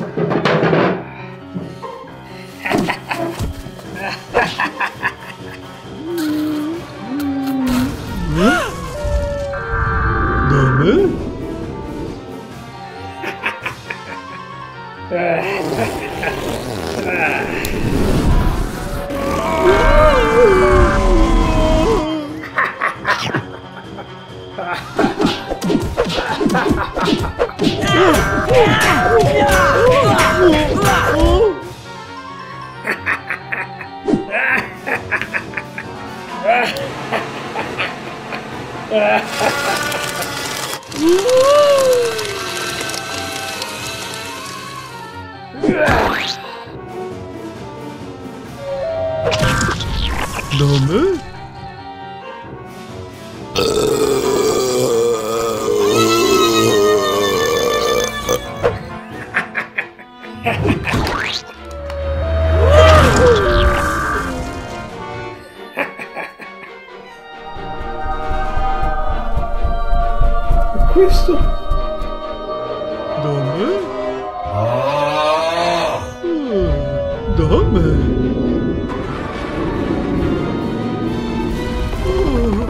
Mama? 너무? questo? Dove? Ah. Eh, dove? Ah. Mm,